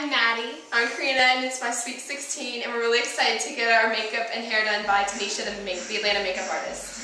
I'm Maddie. I'm Carina and it's my Sweet 16 and we're really excited to get our makeup and hair done by Tynisha, the, the Atlanta makeup artist.